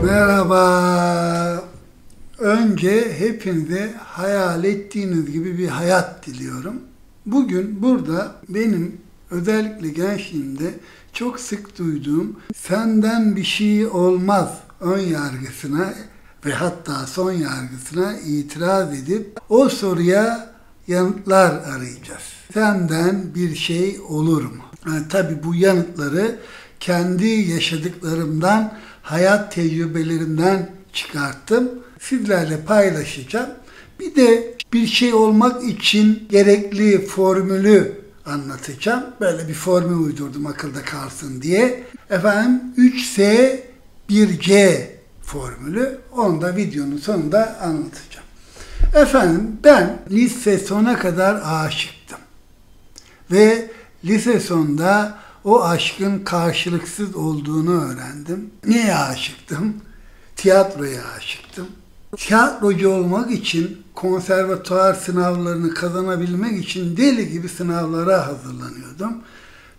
Merhaba. Önce hepinize hayal ettiğiniz gibi bir hayat diliyorum. Bugün burada benim özellikle gençliğimde çok sık duyduğum senden bir şey olmaz ön yargısına ve hatta son yargısına itiraz edip o soruya yanıtlar arayacağız. Senden bir şey olur mu? Yani tabii bu yanıtları kendi yaşadıklarımdan, hayat tecrübelerimden çıkarttım. Sizlerle paylaşacağım. Bir de bir şey olmak için gerekli formülü anlatacağım. Böyle bir formül uydurdum akılda kalsın diye. Efendim 3S 1C formülü. Onu da videonun sonunda anlatacağım. Efendim ben lise sona kadar aşıktım. Ve lise sonunda o aşkın karşılıksız olduğunu öğrendim. Niye aşıktım? Tiyatroya aşıktım. Tiyatrocu olmak için konservatuar sınavlarını kazanabilmek için deli gibi sınavlara hazırlanıyordum.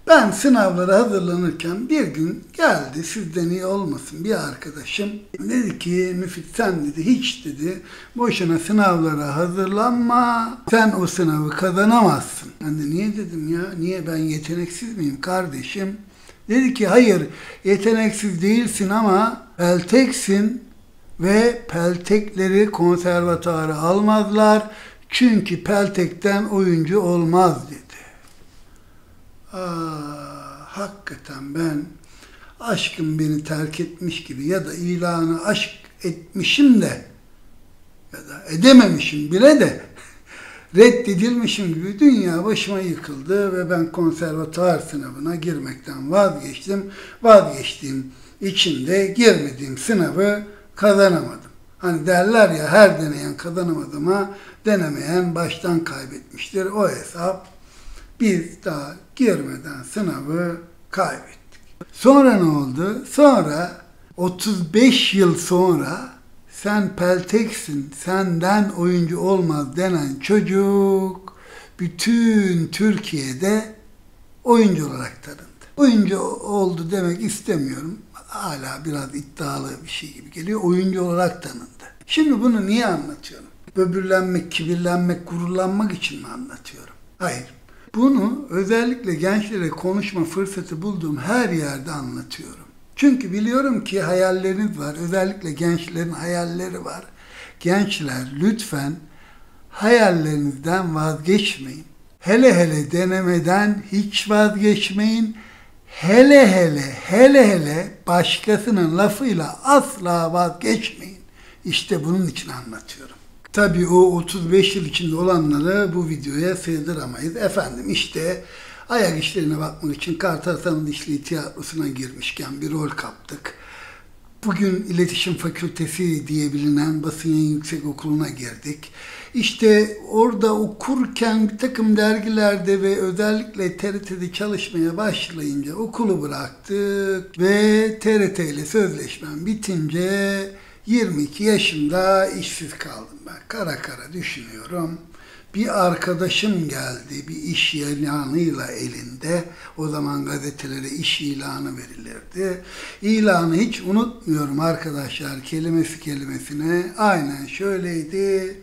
Ben sınavlara hazırlanırken bir gün geldi sizden iyi olmasın bir arkadaşım. Dedi ki Müfit sen dedi hiç dedi boşuna sınavlara hazırlanma. Sen o sınavı kazanamazsın. Ben de niye dedim ya niye ben yeteneksiz miyim kardeşim? Dedi ki hayır yeteneksiz değilsin ama pelteksin ve peltekleri konservatuara almazlar. Çünkü peltekten oyuncu olmaz dedi. Aa, hakikaten ben aşkım beni terk etmiş gibi ya da ilanı aşk etmişim de ya da edememişim bile de reddedilmişim gibi dünya başıma yıkıldı ve ben konservatuar sınavına girmekten vazgeçtim. Vazgeçtiğim için de girmediğim sınavı kazanamadım. Hani derler ya her deneyen kazanamadım ha denemeyen baştan kaybetmiştir. O hesap biz daha girmeden sınavı kaybettik. Sonra ne oldu? Sonra 35 yıl sonra sen pelteksin, senden oyuncu olmaz denen çocuk bütün Türkiye'de oyuncu olarak tanındı. Oyuncu oldu demek istemiyorum. Hala biraz iddialı bir şey gibi geliyor. Oyuncu olarak tanındı. Şimdi bunu niye anlatıyorum? Böbürlenmek, kibirlenmek, gururlanmak için mi anlatıyorum? Hayır. Bunu özellikle gençlere konuşma fırsatı bulduğum her yerde anlatıyorum. Çünkü biliyorum ki hayalleriniz var. Özellikle gençlerin hayalleri var. Gençler lütfen hayallerinizden vazgeçmeyin. Hele hele denemeden hiç vazgeçmeyin. Hele hele hele hele başkasının lafıyla asla vazgeçmeyin. İşte bunun için anlatıyorum. Tabii o 35 yıl içinde olanları bu videoya sığdıramayız. Efendim işte ayak işlerine bakmak için Kartal İşliği Tiyatrosu'na girmişken bir rol kaptık. Bugün İletişim Fakültesi diye bilinen basın yayın yüksek okuluna girdik. İşte orada okurken bir takım dergilerde ve özellikle TRT'de çalışmaya başlayınca okulu bıraktık ve TRT ile sözleşmem bitince 22 yaşımda işsiz kaldım ben. Kara kara düşünüyorum. Bir arkadaşım geldi bir iş ilanıyla elinde. O zaman gazetelere iş ilanı verilirdi. İlanı hiç unutmuyorum arkadaşlar kelimesi kelimesine. Aynen şöyleydi.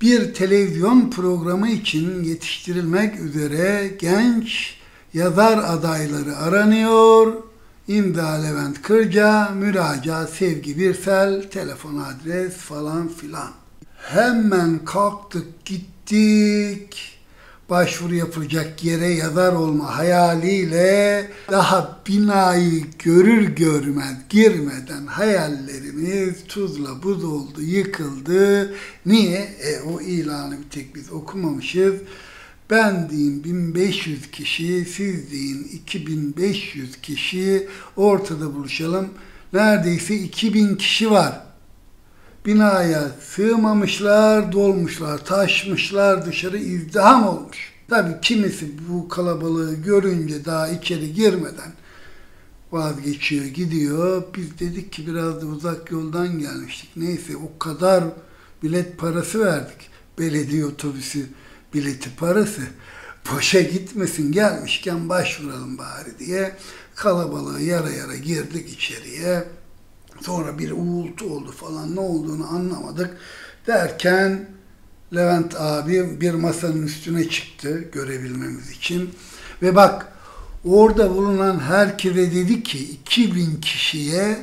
Bir televizyon programı için yetiştirilmek üzere genç yazar adayları aranıyor. İmza Levent Kırca, müracaat Sevgi Birsel, telefon adres falan filan. Hemen kalktık gittik. Başvuru yapılacak yere yazar olma hayaliyle daha binayı görür görmez girmeden hayallerimiz tuzla buz oldu, yıkıldı. Niye? E, o ilanı bir tek biz okumamışız. Ben deyin 1500 kişi, siz deyin 2500 kişi ortada buluşalım. Neredeyse 2000 kişi var. Binaya sığmamışlar, dolmuşlar, taşmışlar, dışarı izdiham olmuş. Tabii kimisi bu kalabalığı görünce daha içeri girmeden vazgeçiyor, gidiyor. Biz dedik ki biraz da uzak yoldan gelmiştik. Neyse o kadar bilet parası verdik. Belediye otobüsü bileti parası. Boşa gitmesin gelmişken başvuralım bari diye kalabalığı yara yara girdik içeriye. Sonra bir uğultu oldu falan ne olduğunu anlamadık. Derken Levent abi bir masanın üstüne çıktı görebilmemiz için. Ve bak orada bulunan herkese dedi ki 2000 kişiye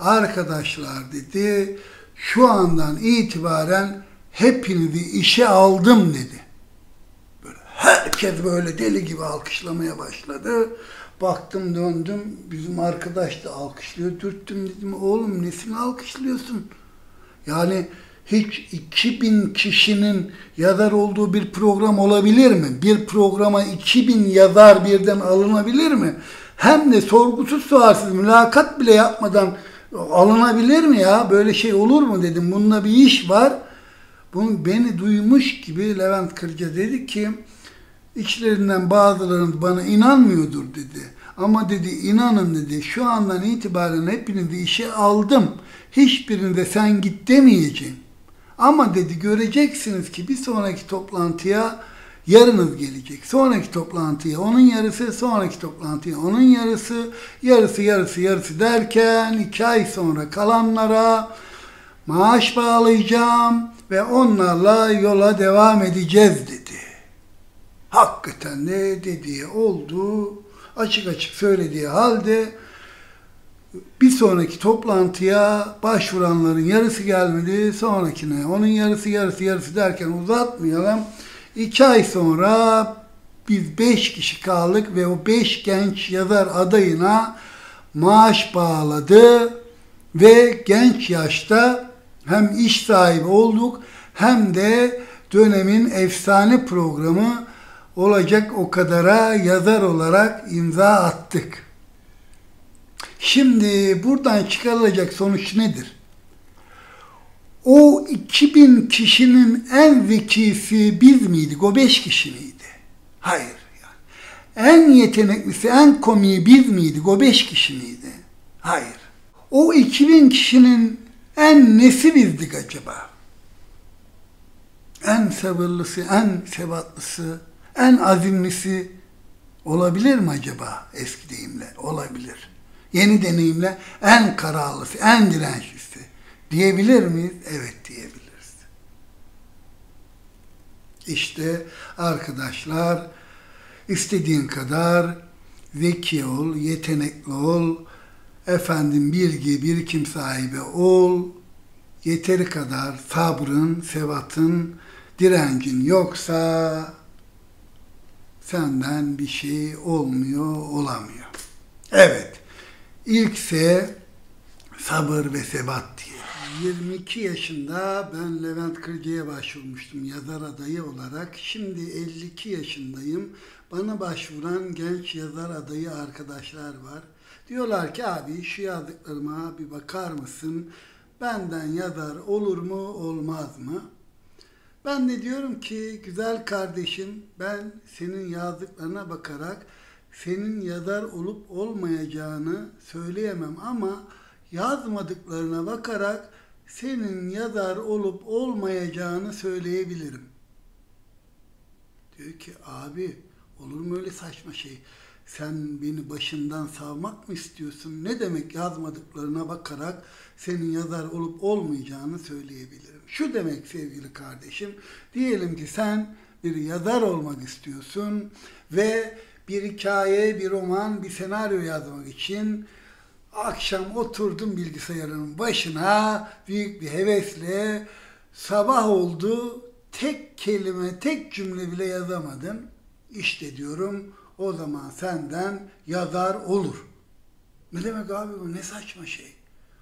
arkadaşlar dedi şu andan itibaren hepinizi işe aldım dedi. Herkes böyle deli gibi alkışlamaya başladı. Baktım döndüm bizim arkadaş da alkışlıyor. Dürttüm dedim oğlum nesini alkışlıyorsun? Yani hiç 2000 kişinin yazar olduğu bir program olabilir mi? Bir programa 2000 yazar birden alınabilir mi? Hem de sorgusuz sualsiz mülakat bile yapmadan alınabilir mi ya? Böyle şey olur mu dedim. Bununla bir iş var. Bunu beni duymuş gibi Levent Kırca dedi ki içlerinden bazılarının bana inanmıyordur dedi. Ama dedi inanın dedi şu andan itibaren hepinizi işe aldım. Hiçbirinde sen git demeyeceğim. Ama dedi göreceksiniz ki bir sonraki toplantıya yarınız gelecek. Sonraki toplantıya onun yarısı, sonraki toplantıya onun yarısı, yarısı yarısı yarısı derken iki ay sonra kalanlara maaş bağlayacağım ve onlarla yola devam edeceğiz dedi. Hakikaten de dediği oldu. Açık açık söylediği halde bir sonraki toplantıya başvuranların yarısı gelmedi, sonrakine onun yarısı yarısı yarısı derken uzatmayalım. İki ay sonra biz beş kişi kaldık ve o beş genç yazar adayına maaş bağladı ve genç yaşta hem iş sahibi olduk hem de dönemin efsane programı olacak o kadara yazar olarak imza attık. Şimdi buradan çıkarılacak sonuç nedir? O 2000 kişinin en zekisi biz miydik? O 5 kişi miydi? Hayır. Yani. En yeteneklisi, en komiği biz miydik? O 5 kişi miydi? Hayır. O 2000 kişinin en nesi bizdik acaba? En sabırlısı, en sebatlısı, en azimlisi olabilir mi acaba eski deyimle? Olabilir. Yeni deneyimle en kararlısı, en dirençlisi diyebilir miyiz? Evet diyebiliriz. İşte arkadaşlar istediğin kadar zeki ol, yetenekli ol, efendim bilgi, birikim sahibi ol, yeteri kadar sabrın, sevatın, direncin yoksa senden bir şey olmuyor, olamıyor. Evet, ilkse sabır ve sebat diye. 22 yaşında ben Levent Kırca'ya başvurmuştum yazar adayı olarak. Şimdi 52 yaşındayım. Bana başvuran genç yazar adayı arkadaşlar var. Diyorlar ki abi şu yazdıklarıma bir bakar mısın? Benden yazar olur mu olmaz mı? Ben de diyorum ki güzel kardeşim ben senin yazdıklarına bakarak senin yazar olup olmayacağını söyleyemem ama yazmadıklarına bakarak senin yazar olup olmayacağını söyleyebilirim. Diyor ki abi olur mu öyle saçma şey? Sen beni başından savmak mı istiyorsun? Ne demek yazmadıklarına bakarak senin yazar olup olmayacağını söyleyebilirim. Şu demek sevgili kardeşim, diyelim ki sen bir yazar olmak istiyorsun ve bir hikaye, bir roman, bir senaryo yazmak için akşam oturdum bilgisayarın başına büyük bir hevesle sabah oldu tek kelime, tek cümle bile yazamadım. İşte diyorum o zaman senden yazar olur. Ne demek abi bu ne saçma şey.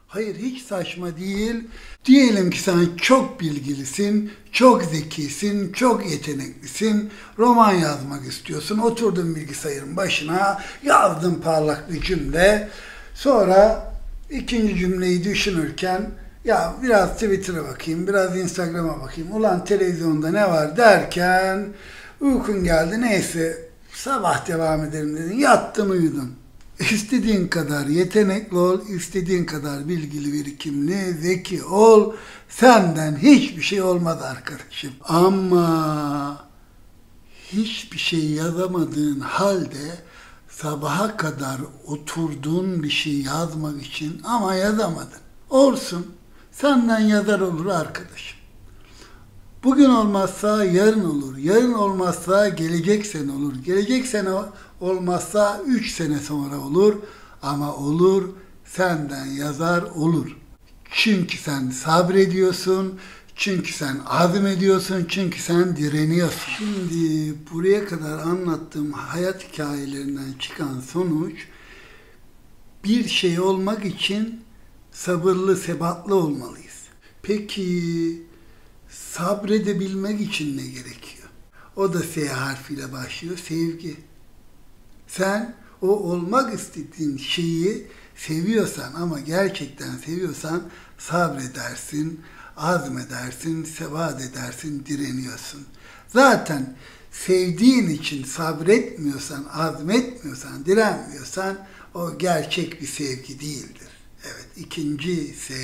Hayır hiç saçma değil. Diyelim ki sen çok bilgilisin, çok zekisin, çok yeteneklisin. Roman yazmak istiyorsun. Oturdun bilgisayarın başına, yazdın parlak bir cümle. Sonra ikinci cümleyi düşünürken ya biraz Twitter'a bakayım, biraz Instagram'a bakayım. Ulan televizyonda ne var derken uykun geldi. Neyse sabah devam edelim dedin. Yattın uyudun. İstediğin kadar yetenekli ol, istediğin kadar bilgili, birikimli, zeki ol. Senden hiçbir şey olmaz arkadaşım. Ama hiçbir şey yazamadığın halde sabaha kadar oturduğun bir şey yazmak için ama yazamadın. Olsun. Senden yazar olur arkadaşım. Bugün olmazsa yarın olur. Yarın olmazsa gelecek sene olur. Gelecek sene olmazsa üç sene sonra olur. Ama olur senden yazar olur. Çünkü sen sabrediyorsun. Çünkü sen azim ediyorsun. Çünkü sen direniyorsun. Şimdi buraya kadar anlattığım hayat hikayelerinden çıkan sonuç bir şey olmak için sabırlı, sebatlı olmalıyız. Peki sabredebilmek için ne gerekiyor? O da S harfiyle başlıyor. Sevgi. Sen o olmak istediğin şeyi seviyorsan ama gerçekten seviyorsan sabredersin, azmedersin, sebat edersin, direniyorsun. Zaten sevdiğin için sabretmiyorsan, azmetmiyorsan, direnmiyorsan o gerçek bir sevgi değildir. Evet, ikinci S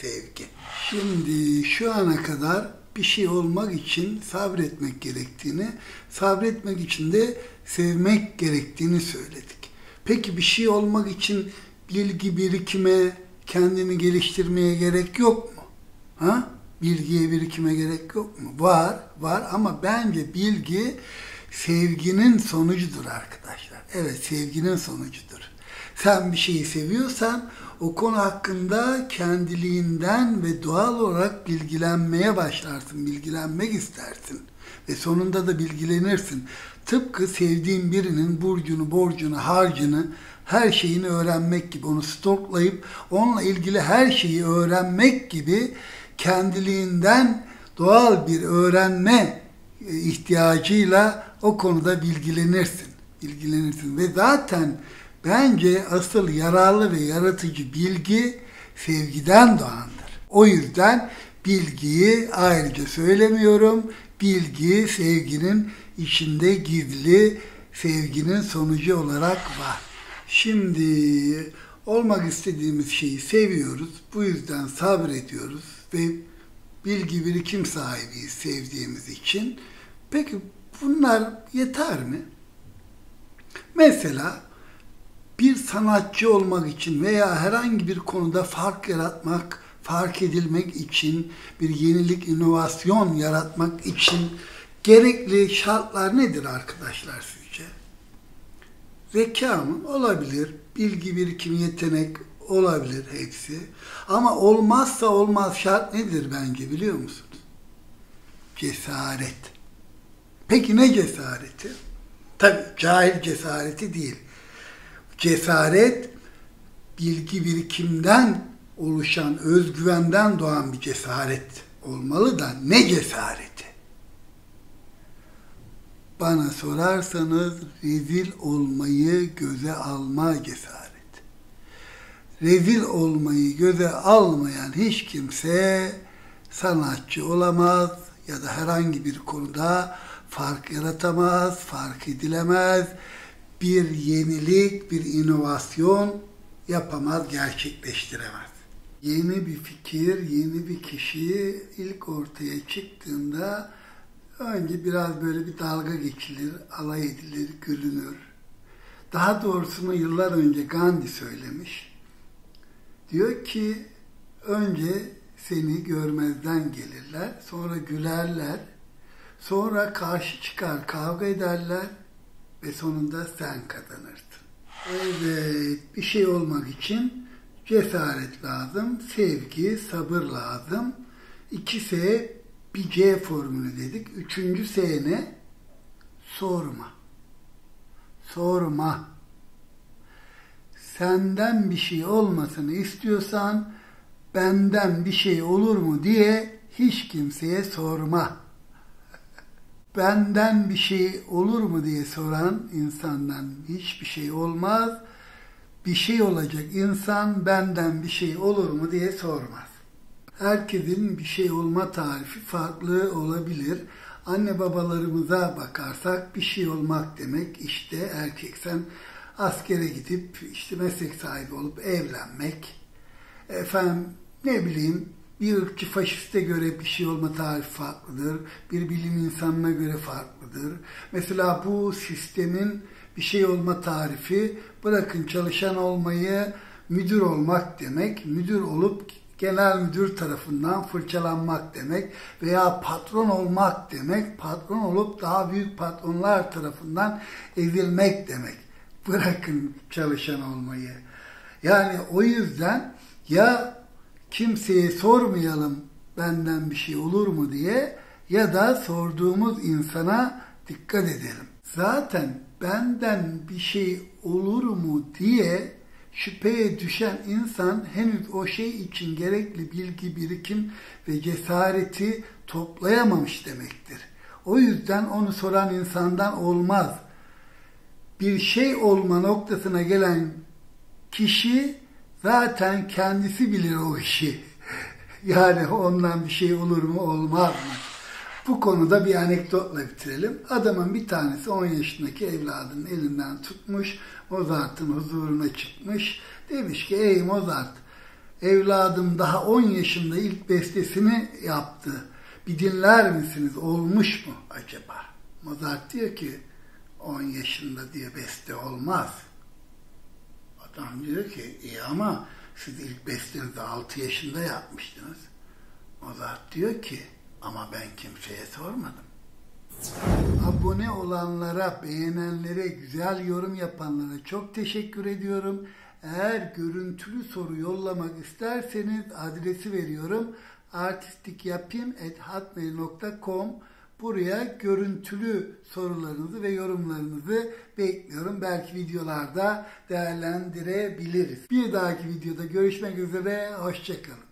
sevgi. Şimdi şu ana kadar bir şey olmak için sabretmek gerektiğini, sabretmek için de sevmek gerektiğini söyledik. Peki bir şey olmak için bilgi birikime, kendini geliştirmeye gerek yok mu? Ha? Bilgiye birikime gerek yok mu? Var, var ama bence bilgi sevginin sonucudur arkadaşlar. Evet, sevginin sonucudur. Sen bir şeyi seviyorsan o konu hakkında kendiliğinden ve doğal olarak bilgilenmeye başlarsın, bilgilenmek istersin ve sonunda da bilgilenirsin. Tıpkı sevdiğin birinin burcunu, borcunu, harcını, her şeyini öğrenmek gibi, onu stoklayıp onunla ilgili her şeyi öğrenmek gibi kendiliğinden doğal bir öğrenme e, ihtiyacıyla o konuda bilgilenirsin. Bilgilenirsin ve zaten bence asıl yararlı ve yaratıcı bilgi sevgiden doğandır. O yüzden bilgiyi ayrıca söylemiyorum. Bilgi sevginin içinde gizli, sevginin sonucu olarak var. Şimdi olmak istediğimiz şeyi seviyoruz. Bu yüzden sabrediyoruz ve bilgi birikim sahibiyiz sevdiğimiz için. Peki bunlar yeter mi? Mesela bir sanatçı olmak için veya herhangi bir konuda fark yaratmak, fark edilmek için, bir yenilik, inovasyon yaratmak için gerekli şartlar nedir arkadaşlar sizce? Zeka mı? Olabilir. Bilgi birikimi, yetenek olabilir hepsi. Ama olmazsa olmaz şart nedir bence biliyor musunuz? Cesaret. Peki ne cesareti? Tabi cahil cesareti değil. Cesaret bilgi birikimden oluşan, özgüvenden doğan bir cesaret olmalı da ne cesareti? Bana sorarsanız rezil olmayı göze alma cesaret. Rezil olmayı göze almayan hiç kimse sanatçı olamaz ya da herhangi bir konuda fark yaratamaz, fark edilemez, bir yenilik, bir inovasyon yapamaz, gerçekleştiremez. Yeni bir fikir, yeni bir kişi ilk ortaya çıktığında önce biraz böyle bir dalga geçilir, alay edilir, gülünür. Daha doğrusunu yıllar önce Gandhi söylemiş. Diyor ki önce seni görmezden gelirler, sonra gülerler, sonra karşı çıkar, kavga ederler ve sonunda sen kazanırsın. Evet, bir şey olmak için cesaret lazım, sevgi, sabır lazım. İki S bir C formülü dedik. Üçüncü S ne? Sorma. Sorma. Senden bir şey olmasını istiyorsan benden bir şey olur mu diye hiç kimseye sorma. Benden bir şey olur mu diye soran insandan hiçbir şey olmaz. Bir şey olacak insan benden bir şey olur mu diye sormaz. Herkesin bir şey olma tarifi farklı olabilir. Anne babalarımıza bakarsak bir şey olmak demek işte erkeksen askere gidip işte meslek sahibi olup evlenmek. Efendim ne bileyim bir ırkçı faşiste göre bir şey olma tarifi farklıdır. Bir bilim insanına göre farklıdır. Mesela bu sistemin bir şey olma tarifi bırakın çalışan olmayı müdür olmak demek. Müdür olup genel müdür tarafından fırçalanmak demek veya patron olmak demek, patron olup daha büyük patronlar tarafından ezilmek demek. Bırakın çalışan olmayı. Yani o yüzden ya kimseye sormayalım benden bir şey olur mu diye ya da sorduğumuz insana dikkat edelim. Zaten benden bir şey olur mu diye şüpheye düşen insan henüz o şey için gerekli bilgi, birikim ve cesareti toplayamamış demektir. O yüzden onu soran insandan olmaz. Bir şey olma noktasına gelen kişi zaten kendisi bilir o işi. Yani ondan bir şey olur mu olmaz mı? Bu konuda bir anekdotla bitirelim. Adamın bir tanesi 10 yaşındaki evladının elinden tutmuş, Mozart'ın huzuruna çıkmış. Demiş ki ey Mozart, evladım daha 10 yaşında ilk bestesini yaptı. Bir dinler misiniz? Olmuş mu acaba? Mozart diyor ki 10 yaşında diye beste olmaz. Adam diyor ki iyi ama siz ilk bestenizi 6 yaşında yapmıştınız. Mozart diyor ki ama ben kimseye sormadım. Abone olanlara, beğenenlere, güzel yorum yapanlara çok teşekkür ediyorum. Eğer görüntülü soru yollamak isterseniz adresi veriyorum. artistikyapim.hotmail.com Buraya görüntülü sorularınızı ve yorumlarınızı bekliyorum. Belki videolarda değerlendirebiliriz. Bir dahaki videoda görüşmek üzere. Hoşçakalın.